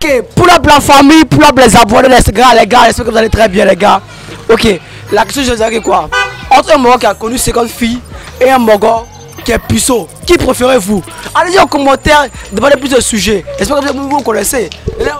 Ok, pour la, famille, pour les abonnés, les gars, les gars, j'espère que vous allez très bien, les gars. Ok, la question, je dirais quoi? Entre un Mogol qui a connu 50 filles et un Mogol qui est puceau, qui préférez-vous? Allez-y en commentaire, demandez plus de sujets. J'espère que vous, vous connaissez.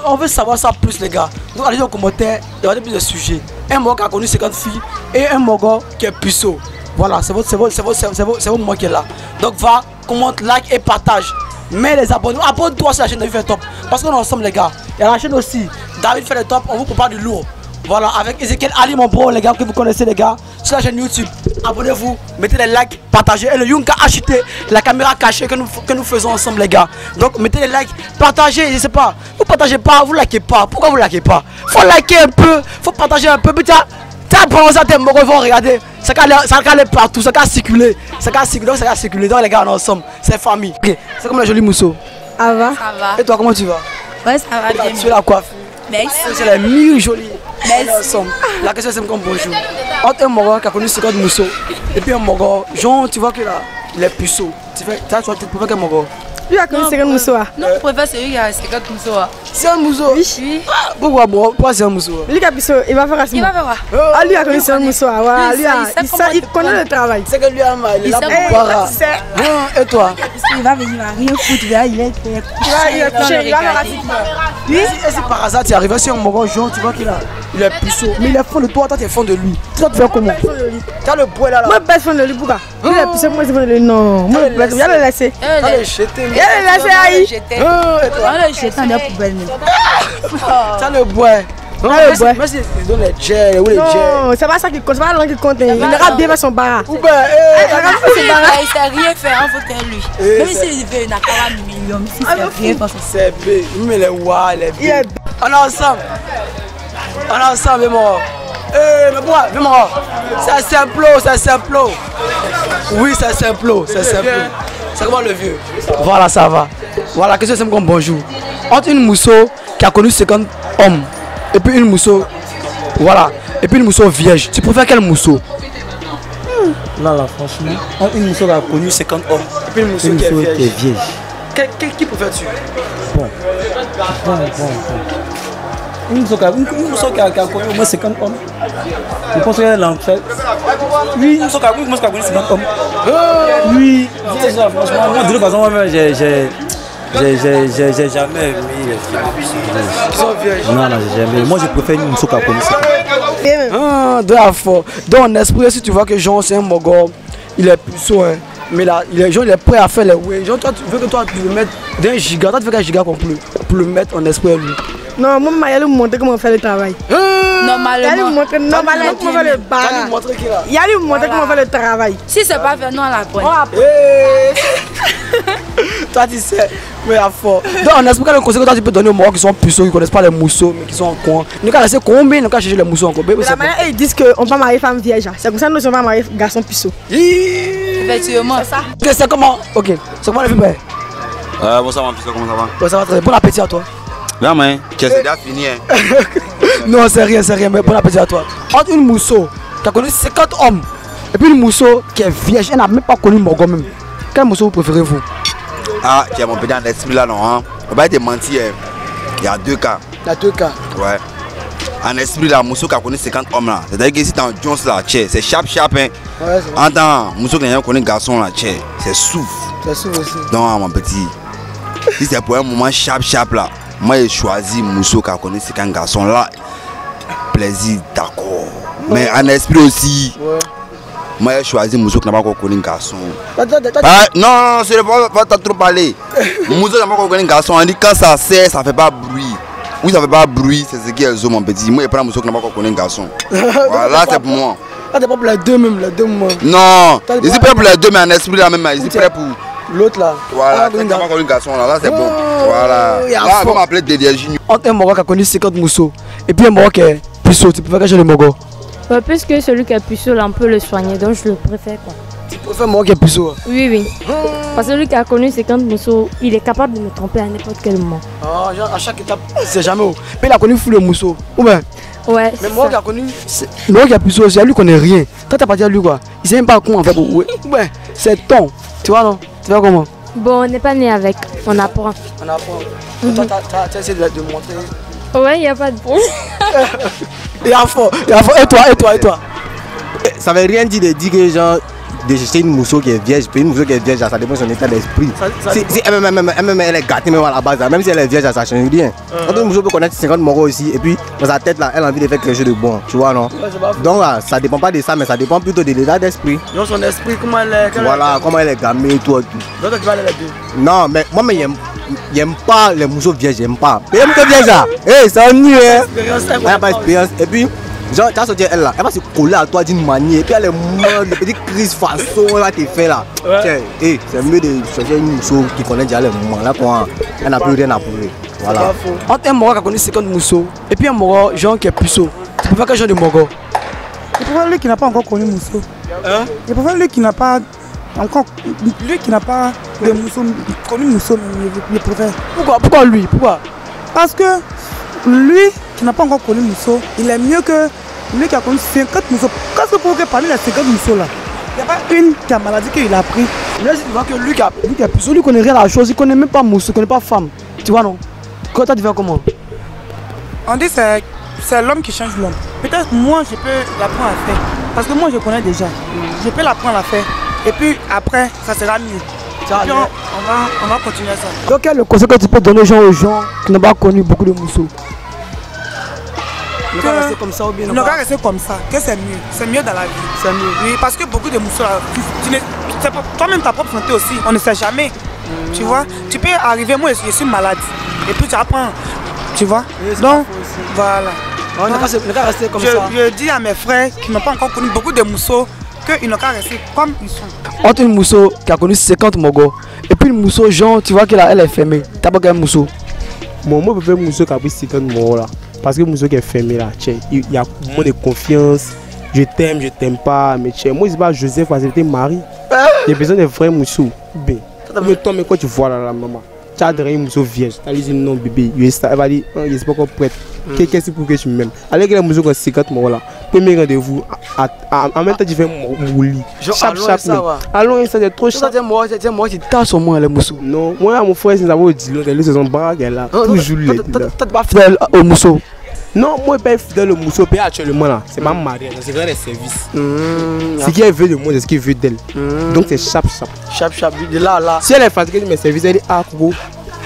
On veut savoir ça plus, les gars. Donc, allez-y en commentaire, demandez plus de sujets. Un Mogol qui a connu 50 filles et un Mogol qui est puceau. Voilà, c'est votre, c'est votre, c'est votre, c'est votre, c'est votre moment qui est là. Donc, va, commente, like et partage. Mais les abonnés, abonne-toi sur la chaîne David fait top. Parce qu'on est ensemble, les gars. Et la chaîne aussi, David fait le top, on vous prépare du lourd. Voilà, avec Ezekiel Ali, mon bro, les gars, que vous connaissez, les gars. Sur la chaîne YouTube, abonnez-vous, mettez les likes, partagez. Et le Yunka acheté la caméra cachée que nous, que nous faisons ensemble, les gars. Donc, mettez les likes, partagez, je sais pas. Vous partagez pas, vous likez pas. Pourquoi vous likez pas? Faut liker un peu, faut partager un peu. Putain, T'as prononcé tes mots, ils vont regarder. Ça va aller partout, ça va circuler. Ça va circuler, donc ça va circuler. Donc les gars, on est ensemble. C'est famille. Ok, c'est comme le joli mousseau. Ça va Ça va. Et toi, comment tu vas? Ouais, ça va bien. Tu es la coiffe. Merci. C'est la mieux jolie. Merci. On est ensemble. La question c'est comme bonjour. Entre un Mogol qui a connu 50 mousseaux et puis un Mogol, genre, tu vois que là, il est puceau. Tu fais, tu vois, tu préfères quel Mogol Lui a connu 50 moussoirs. Non, je préfère celui qui a 50 mousseaux. C'est un mousseau Oui. Pourquoi bon Pourquoi c'est un Lui qui a il va faire Il va voir. Ah, lui a connu 50 moussoirs. Voilà, Lui, lui a, il sait connaît le travail. C'est que lui, hein, il est Il. C'est- Hein, Et toi? Il va venir, il va rien foutre. Il va, il est il est couché, il va faire Asma. Oui, et si par hasard tu arrives sur un Mogol, genre, tu vois qu'il a, il est puceau. Mais il est fond de toi, toi tu es fond de lui. Tu vas te faire comment? Tu as le bois là, là. Moi, personne ne lui pourquoi? Lui, il a puceau, moi, je veux le non. Moi, Allez, je vais le laisser. Tu as le jeté. Il a laissé Aïe. Hein, toi? On l'a jeté dans la poubelle. As le bois. Non, le mais bois. c'est- mais c'est ils donnent les gels, ou les gels? Non, c'est pas ça qui compte, c'est pas l'argent qui compte. Il aura bien fait son bar. Ou ben, eh, Il fait son bar. Il sait rien faire, il faut faire lui. Eh, Même c'est- s'il veut, il n'a pas un million. Si Ah, c'est le rien faire ça. c'est B. Mais les wa, les B. On est ensemble. On est ensemble, viens moi. Eh, mais quoi Viens moi. C'est simple, c'est simple. Oui, c'est simple, c'est simple. C'est comment le vieux Voilà, ça va. Voilà, question simple comme bonjour? Entre une mousseau qui a connu 50 hommes et puis une mousseau, voilà, et puis une mousseau vierge, tu préfères quel mousseau? Là, là, franchement, entre une mousseau qui a connu 50 hommes, Et puis une mousseau une qui est qui vierge. quel- Qui préfères-tu? Bon, bon, bon. Une mousseau qui a, une, une mousseau qui a, qui a connu au moins 50 hommes. Je pense qu'elle est l'enfer. Oui, une mousseau qui a, une mousseau qui a connu 50 hommes. Oui, déjà, franchement, moi, de toute façon, moi-même, j'ai. j'ai- j'ai- jamais les filles. Vierges Non, non, j'ai jamais. Moi, je préfère une mousseau qui a connu 50 hommes. bien même. Ah, de la foi. Dans mon esprit, si tu vois que Jean c'est un mogol, il est puceau, hein. Mais là, est, Jean, il est prêt à faire les ouais. Jean, toi, tu veux que toi, tu le mettes d'un giga. Toi, tu veux qu'un giga complet pour le mettre en esprit à lui. Non, moi, il allait vous montrer comment faire le travail. Il allait vous Normalement. montrer normalement comment faire le comment faire le travail. Si c'est pas fait, nous on la prend. Hey. toi, tu sais, mais à fort. Donc, quel est le conseil que toi, tu peux donner aux morts qui sont puceaux, qui connaissent pas les mousseaux, mais qui sont en coin Ne pas laisser combien, ne pas chercher les mousseaux encore. La manière, ils disent qu'on peut marier femme vierge. C'est comme ça que nous sommes marier garçon puceau. Effectivement. Ok, c'est comment? Ok, c'est comment le film Euh, bonsoir mon fils, comment ça va? Ouais, ça va très bien. Bon appétit à toi. Mais qu'est-ce que c'est déjà fini hein Non, c'est rien, c'est rien, mais bon appétit à toi. Entre une mousseau qui a connu 50 hommes et puis une mousseau qui est vierge, elle n'a même pas connu Morgon même. Quel mousseau vous préférez-vous Ah, tu as mon petit en esprit là, non hein On va te mentir, hein. il y a deux cas. Il y a deux cas. Ouais. En esprit là, Mousso qui a connu 50 hommes là. C'est-à-dire que si t'es en Jones là, c'est sharp sharp hein. Ouais, c'est. En temps, Mousso qui a connu garçon là, c'est souffle. C'est sûr aussi. Non, mon petit. Si c'est pour un moment sharp sharp là, moi j'ai choisi Mousso qui a connu 50 garçons là. Plaisir, d'accord. Mais en esprit aussi, Ouais. moi j'ai choisi Mousso qui n'a pas encore connu garçon. Toi, toi, Ah, non, non, non, c'est pas, pas, trop parlé. Mousso n'a pas encore connu garçon. On dit quand ça sert, ça fait pas bruit. Oui, ça fait pas bruit, c'est ce qui est zo, mon petit. Moi, je prends Mousso qui n'a pas encore connu garçon. Voilà, c'est pour moi. Toi, t'es pas pour les deux même, les deux moi. Non, je suis prêt pour les deux, mais en esprit là même, je suis prêt pour. L'autre là. Voilà, Ah, quand oui, t'as pas encore connu garçon là, là c'est bon. Oh, Voilà. Là, on m'appeler Dédé Junior. Entre un Morgon qui a connu 50 mousseaux et puis un Morgon qui est puceau, tu préfères quel genre de Morgon Ouais, puisque celui qui a puceau, là, on peut le soigner, donc je le préfère. Quoi. Tu préfères Morgon qui est puceau Oui, oui. Parce que celui qui a connu 50 mousseaux, il est capable de me tromper à n'importe quel moment. Ah, genre, à chaque étape, c'est jamais où. Mais il a connu fou le mousseau. Ou bien? Ouais, Mais moi qui a connu, c'est- moi qui a plus c'est à lui qu'on est rien. Quand t'as pas dit à lui quoi, il sait même pas comment on fait. Ouais, c'est ton. Tu vois non? Tu vois comment? Bon, on n'est pas né avec, on apprend. On apprend. Toi, t'as- t'as t'as essayé de, de montrer. Ouais, il n'y a pas de bon. Et à fond, et à fond. Et toi, et toi, et toi? Ça veut rien dire de dire que genre de une mousseau qui est vierge, puis une mousseau qui est vierge, ça dépend de son état d'esprit. Si, elle, même, est gâtée même à la base, là, même si elle est vierge, ça change rien. Quand une mousseau peut connaître 50 moraux aussi, et puis dans sa tête là, elle a envie de faire quelque chose de bon, tu vois non? Donc là, ça dépend pas de ça, mais ça dépend plutôt de l'état d'esprit. Dans son esprit, comment elle est Voilà, comment elle est gamée et tout. Donc, tu vas aller les. Non, mais moi, mais j'aime j'aime pas les mousseaux vierges, j'aime pas. Mais j'aime que vierge là, hey, c'est ennuyeux, hein. Elle n'a pas d'expérience. Et puis, genre, tu as sorti elle là, elle va se coller à toi d'une manière. Et puis, elle est morte, les petites crises façon là, t'es fait là. Ouais. Tiens, hey, c'est mieux de chercher une mousseau qui connaît déjà les moments là, quoi. Elle n'a plus rien à prouver. Voilà. Entre un Moro qui a connu 50 mousseaux et puis un Moro, genre qui est puceau. Tu préfères quel genre de Moro Je préfère lui qui n'a pas encore connu Mousseau. Hein? Je préfère lui qui n'a pas encore. Lui qui n'a pas de Mousseau, connu Mousseau, je préfère. Pourquoi? Pourquoi lui? Pourquoi? Parce que lui qui n'a pas encore connu Mousseau, il est mieux que lui qui a connu 50 Mousseau. Qu'est-ce que pour que parmi les 50 Mousseau là, il n'y a pas une qui a maladie qu'il a pris. Là, tu vois que lui qui a, lui qui a puceau, lui connaît rien à la chose, il connaît même pas mousse, il connaît pas femme. Tu vois non? Quand tu fais comment? On dit c'est c'est l'homme qui change l'homme. Peut-être moi je peux l'apprendre à faire. Parce que moi je connais déjà. Je peux l'apprendre à faire. Et puis après, ça sera mieux. Ça, Puis on, on va, on va continuer ça. Donc quel est le conseil que tu peux donner aux gens, aux gens qui n'ont pas connu beaucoup de mousseaux Ne pas rester comme ça ou bien ne Ne pas- pas rester comme ça, que c'est mieux. C'est mieux dans la vie. C'est mieux. Oui, parce que beaucoup de pas- toi-même ta propre santé aussi, on ne sait jamais. Tu vois, tu peux arriver, moi je suis malade. Et puis tu apprends. Tu vois? Oui, Donc, voilà. On pas se- ne pas rester comme Je, ça. je dis à mes frères qui n'ont pas encore connu beaucoup de mousseaux qu'ils n'ont qu'à rester comme ils sont. Entre une mousseau qui a connu 50 mogos et puis une mousseau, genre, tu vois qu'elle elle est fermée. T'as pas qu'un mousseau? Bon, moi, je préfère Mousso qui a pris 50 morts là parce que muso kɛ fɛn min na cɛ il y a mot de confiance. Je t'aime je t'aime pas mais cɛ moi je pas Joseph parce que t'es mari j'ai besoin de vrai muso ben mais toi mais quoi tu vois là la maman tu as derrière une muso vierge t'as dit non bébé elle va dire oh, je suis pas encore prête. Qu'est-ce pour que tu m'aimes? Alors que la muso quand c'est quatre mois là premier rendez-vous, à- à- en même temps, tu fais mouli. Chap, allons, chap. Allons, ça c'est trop Ça, chap. c'est moi, c'est moi qui tasse au moins les moussous. Non, moi, mon frère, c'est d'abord dit, l'autre, lui, c'est son baraque là. Toujours les- t'es pas fidèle au mousseau. Non, moi, je suis fidèle au Mousso, mais actuellement là, c'est pas marié, c'est grand les services. Mmh, Ce qu'elle veut de moi, c'est ce qu'il veut d'elle. Donc c'est chap chap. Chap, chap, de là à là. Si elle est fatiguée de mes services, elle dit ah gros,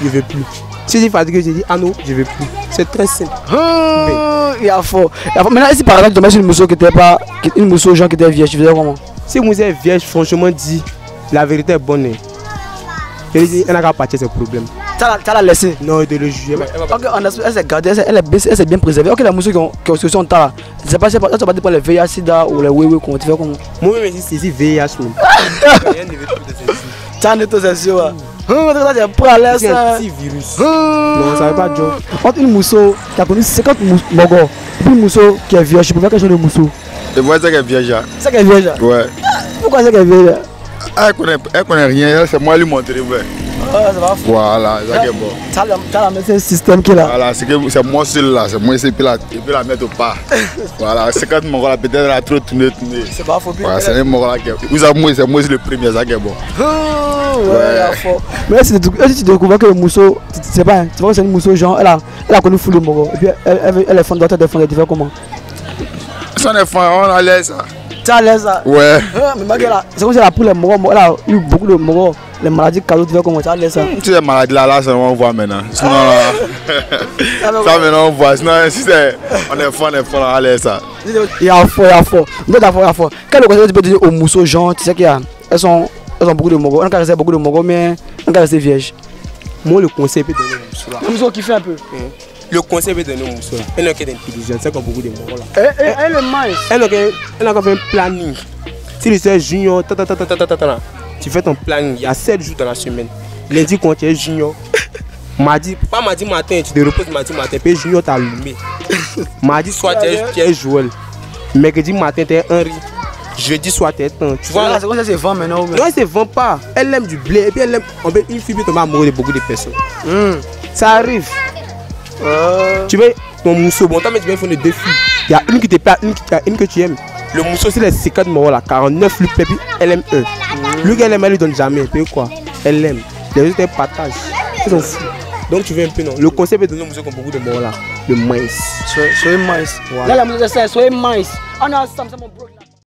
je veux plus. Si elle est fatiguée, je dis ah non, je veux plus. C'est très simple. Mmh, Il y a fort. Maintenant, si par exemple tu tombais sur une mousseau qui était pas. qui- Une mousseau, genre qui était vierge, tu faisais comment? Si vous êtes vierge, franchement dit, la vérité est bonne. hein. Je lui dis, elle n'a qu'à partir ses problèmes. Tu la laissé? Non, de le juger. Ok, elle s'est gardée, elle s'est- bien- elle s'est bien préservée. Ok, la mousseau qui ont- qui ont sur tas là. Je sais pas si ça va dépendre les VIH, SIDA ou les oui comment tu fais comment? Moi-même, c'est ici VIH. Rien ne veut tout de ceci. Tu as un état, c'est prêt à l'aise. C'est un petit virus. Non, ça veut pas dire. Entre une mousseau qui a connu 50 mous- mogos et puis une mousseau qui est vierge, je peux faire quelque chose de mousseau. Et moi, c'est qu'elle vient déjà. C'est ça qui est vierge. Ouais. Pourquoi c'est qu'elle est vierge Elle connaît, elle connaît rien, c'est moi lui montrer. Voilà, c'est ça qui est bon. T'as la, t'as la médecin système qui est là. Voilà, c'est c'est moi seul là, c'est moi seul, puis la, la mettre au pas. voilà, 50 morts là, peut-être elle a trop tourné, tourné. C'est pas faux. Voilà, elle- c'est un mort là qui est. Vous avez moi, c'est moi c'est le premier, c'est ça qui est bon. Ah, ouais, la. Mais si tu, si tu découvres que le mousseau, sais pas, hein, tu vois que c'est une mousseau, genre, elle a, elle a connu fou le mogos. Et puis elle, elle, elle est fondateur des fonds, tu fais comment? Si on est fan, on a l'aise ça. Tu as l'aise là Ouais. Ah, Mais malgré là, c'est comme si elle a pris les mogos, elle a eu beaucoup de mogos, les maladies cadeaux, tu fais comment Tu as l'aise ça Tu sais, maladie là, là, ça on voit maintenant. Sinon, là, Ah, ça maintenant on voit. Sinon, si c'est, on est fan, on est fan, on a l'aise ça. Il y a fort, il y a fort. Il y a fort, il y a fort. Quel conseil tu peux donner aux mousseaux, genre, tu sais qu'il y a, elles sont, elles ont beaucoup de mogos. On a resté beaucoup de mogos, mais on a resté vierge. Moi, le conseil peut donner au Mousso là. Les mousseaux qui fait un peu. Le conseil peut donner au Mousso là. Elle n'a qu'à intelligente, c'est comme beaucoup de morts là. Eh, eh, elle est mince. Elle n'a qu'à elle faire un planning. Si tu es junior, ta, ta, ta, ta, ta, ta, ta, ta, ta, tu fais ton planning. Il y a 7 jours dans la semaine. Lundi, quand tu es junior, mardi, pas mardi matin, tu te reposes mardi matin, puis junior t'as allumé. Mardi soir, tu es, tu es Joël. Mercredi matin, tu es Henri. Jeudi soir, tu es Tant. Tu vois, c'est comme ça, c'est vent maintenant. non, elle se vend pas. Elle aime du blé. Et puis elle aime. En fait, une fille peut tomber amoureuse de beaucoup de personnes. Hum. Ça arrive. Euh, Tu veux ton mousseau, bon, toi, mais tu viens faire deux filles. Il y a une qui te plaît, une, qui- il y a une que tu aimes. Le mousseau, c'est les 50 morts là, 49 lui plaît, puis elle aime un. Lui qu'elle aime, elle lui donne jamais. Puis quoi? Elle aime. Les autres, elles partagent. Ils sont fous. Donc tu veux un peu, non? Le concept de nos musées qui ont beaucoup de morts là. Le mince. Soyez. Là, la musique, c'est soyez mince. On a Sam, c'est mon bro. là.